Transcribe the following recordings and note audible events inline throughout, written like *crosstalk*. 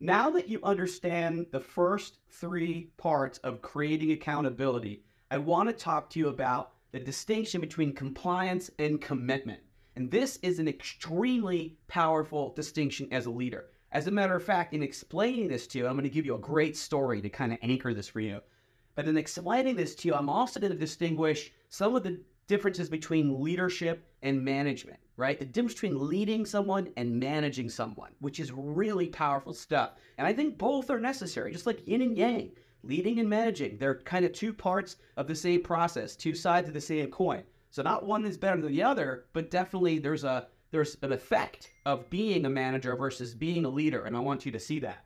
now that you understand the first three parts of creating accountability, I want to talk to you about the distinction between compliance and commitment. And this is an extremely powerful distinction as a leader. As a matter of fact, in explaining this to you, I'm going to give you a great story to kind of anchor this for you. But in explaining this to you, I'm also going to distinguish some of the differences between leadership and management, right? The difference between leading someone and managing someone, which is really powerful stuff. And I think both are necessary, just like yin and yang, leading and managing. They're kind of two parts of the same process, two sides of the same coin. So not one is better than the other, but definitely there's a there's an effect of being a manager versus being a leader, and I want you to see that.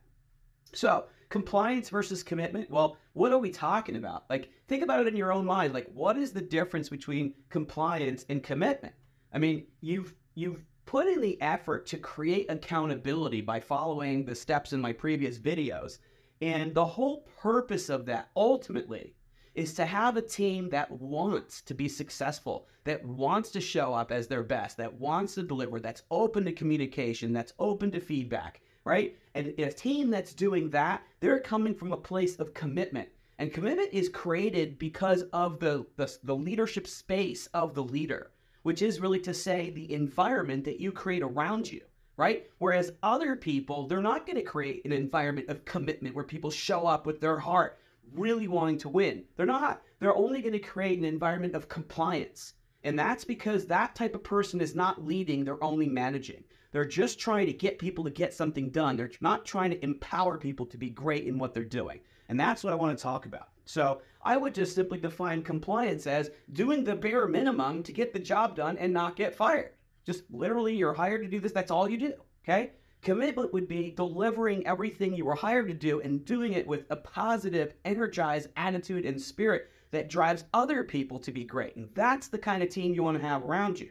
So, compliance versus commitment. Well, what are we talking about? Like, think about it in your own mind. Like, what is the difference between compliance and commitment? I mean, you've you've put in the effort to create accountability by following the steps in my previous videos. And the whole purpose of that ultimately is to have a team that wants to be successful, that wants to show up as their best, that wants to deliver, that's open to communication, that's open to feedback, right? And a team that's doing that, they're coming from a place of commitment. And commitment is created because of the, the, the leadership space of the leader, which is really to say the environment that you create around you right? Whereas other people, they're not going to create an environment of commitment where people show up with their heart, really wanting to win. They're not. They're only going to create an environment of compliance. And that's because that type of person is not leading, they're only managing. They're just trying to get people to get something done. They're not trying to empower people to be great in what they're doing. And that's what I want to talk about. So I would just simply define compliance as doing the bare minimum to get the job done and not get fired. Just literally, you're hired to do this, that's all you do. Okay? Commitment would be delivering everything you were hired to do and doing it with a positive, energized attitude and spirit that drives other people to be great. And that's the kind of team you want to have around you.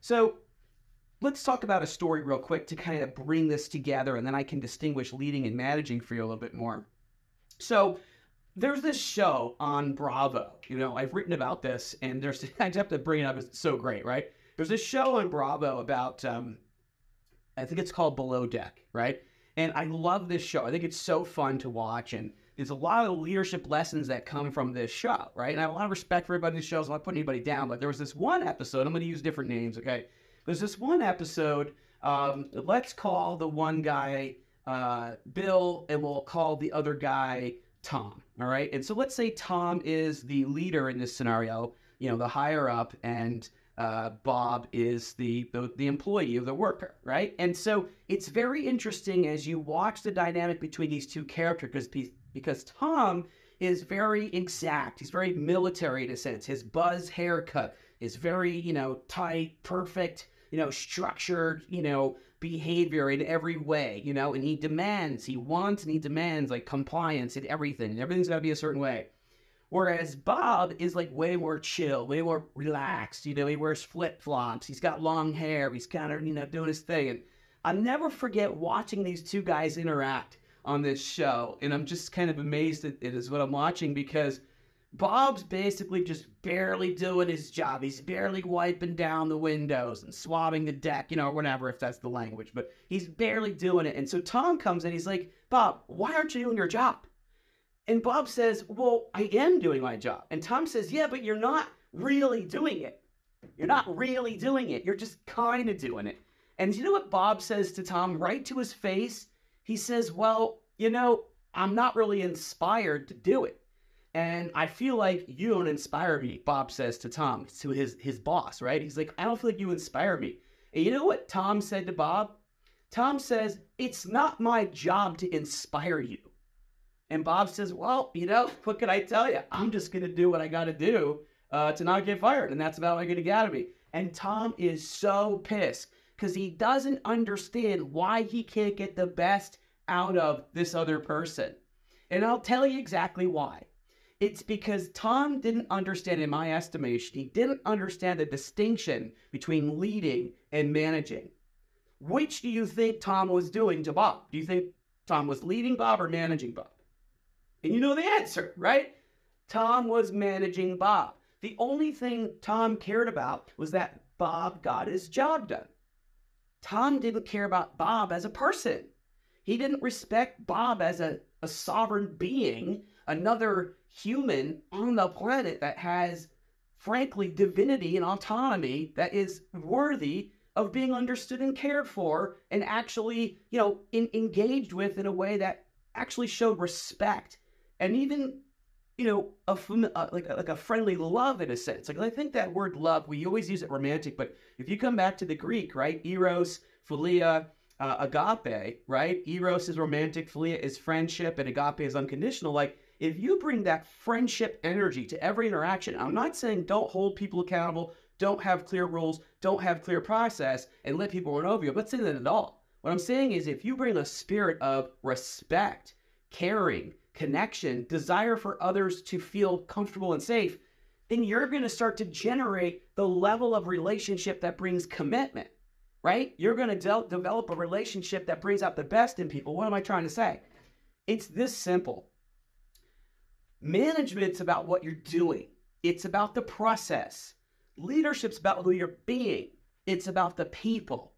So let's talk about a story real quick to kind of bring this together, and then I can distinguish leading and managing for you a little bit more. So there's this show on Bravo. You know, I've written about this, and there's *laughs* I just have to bring it up. It's so great, right? There's this show on Bravo about um, I think it's called Below Deck, right? And I love this show. I think it's so fun to watch, and there's a lot of leadership lessons that come from this show, right? And I have a lot of respect for everybody in the shows. I'm not putting anybody down, but there was this one episode. I'm going to use different names, okay? There's this one episode. Um, let's call the one guy uh, Bill, and we'll call the other guy Tom. All right. And so let's say Tom is the leader in this scenario, you know, the higher up, and uh, Bob is the, the, the employee of the worker, right? And so it's very interesting as you watch the dynamic between these two characters because because Tom is very exact. He's very military in a sense. His buzz haircut is very you know tight, perfect, you know structured, you know behavior in every way, you know, and he demands, he wants, and he demands like compliance in everything. And everything's got to be a certain way. Whereas Bob is like way more chill, way more relaxed. You know, he wears flip flops. He's got long hair. He's kind of, you know, doing his thing. And I'll never forget watching these two guys interact on this show. And I'm just kind of amazed at it is what I'm watching because Bob's basically just barely doing his job. He's barely wiping down the windows and swabbing the deck, you know, whatever, if that's the language. But he's barely doing it. And so Tom comes in. He's like, Bob, why aren't you doing your job? And Bob says, Well, I am doing my job. And Tom says, Yeah, but you're not really doing it. You're not really doing it. You're just kind of doing it. And you know what Bob says to Tom right to his face? He says, Well, you know, I'm not really inspired to do it. And I feel like you don't inspire me, Bob says to Tom, to his, his boss, right? He's like, I don't feel like you inspire me. And you know what Tom said to Bob? Tom says, It's not my job to inspire you. And Bob says, Well, you know, what can I tell you? I'm just going to do what I got to do uh, to not get fired. And that's about what I get to get out of me. And Tom is so pissed because he doesn't understand why he can't get the best out of this other person. And I'll tell you exactly why. It's because Tom didn't understand, in my estimation, he didn't understand the distinction between leading and managing. Which do you think Tom was doing to Bob? Do you think Tom was leading Bob or managing Bob? And you know the answer, right? Tom was managing Bob. The only thing Tom cared about was that Bob got his job done. Tom didn't care about Bob as a person. He didn't respect Bob as a, a sovereign being, another human on the planet that has, frankly, divinity and autonomy that is worthy of being understood and cared for and actually, you know, in, engaged with in a way that actually showed respect and even, you know, a uh, like a, like a friendly love in a sense. Like I think that word love, we always use it romantic, but if you come back to the Greek, right, eros, philia, uh, agape, right? Eros is romantic, philia is friendship, and agape is unconditional. Like if you bring that friendship energy to every interaction, I'm not saying don't hold people accountable, don't have clear rules, don't have clear process, and let people run over you. I'm not saying that at all. What I'm saying is if you bring a spirit of respect, caring, connection, desire for others to feel comfortable and safe, then you're going to start to generate the level of relationship that brings commitment, right? You're going to de- develop a relationship that brings out the best in people. What am I trying to say? It's this simple. Management's about what you're doing, it's about the process. Leadership's about who you're being, it's about the people.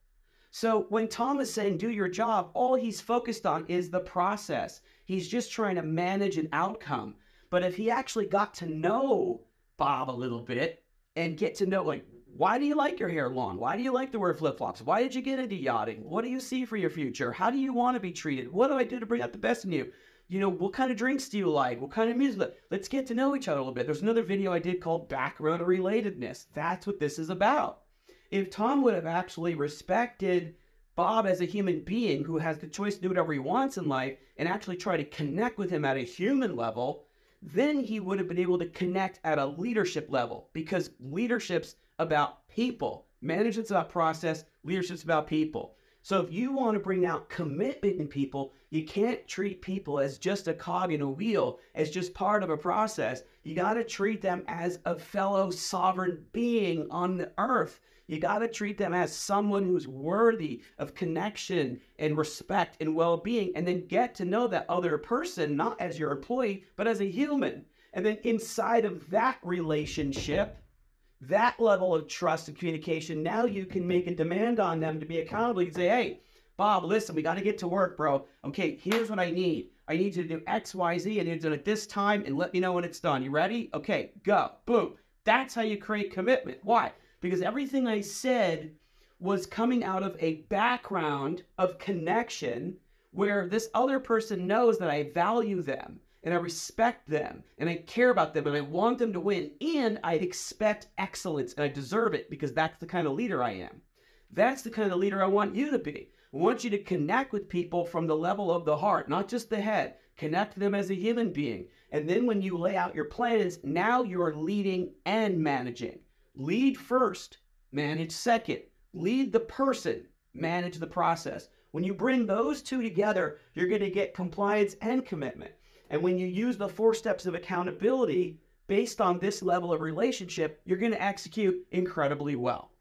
So when Tom is saying do your job, all he's focused on is the process. He's just trying to manage an outcome. But if he actually got to know Bob a little bit and get to know, like, why do you like your hair long? Why do you like to wear flip flops? Why did you get into yachting? What do you see for your future? How do you want to be treated? What do I do to bring out the best in you? You know, what kind of drinks do you like? What kind of music? Let's get to know each other a little bit. There's another video I did called Background Relatedness. That's what this is about. If Tom would have actually respected Bob as a human being who has the choice to do whatever he wants in life and actually try to connect with him at a human level, then he would have been able to connect at a leadership level because leadership's about people. Management's about process, leadership's about people. So if you want to bring out commitment in people, you can't treat people as just a cog in a wheel, as just part of a process. You got to treat them as a fellow sovereign being on the earth. You got to treat them as someone who's worthy of connection and respect and well being, and then get to know that other person, not as your employee, but as a human. And then inside of that relationship, that level of trust and communication, now you can make a demand on them to be accountable. You can say, hey, Bob, listen, we got to get to work, bro. Okay, here's what I need. I need you to do X, Y, Z. I need you to do it this time and let me know when it's done. You ready? Okay, go. Boom. That's how you create commitment. Why? Because everything I said was coming out of a background of connection where this other person knows that I value them and I respect them and I care about them and I want them to win and I expect excellence and I deserve it because that's the kind of leader I am. That's the kind of leader I want you to be. I want you to connect with people from the level of the heart, not just the head. Connect them as a human being. And then when you lay out your plans, now you're leading and managing. Lead first, manage second. Lead the person, manage the process. When you bring those two together, you're going to get compliance and commitment. And when you use the four steps of accountability based on this level of relationship, you're going to execute incredibly well.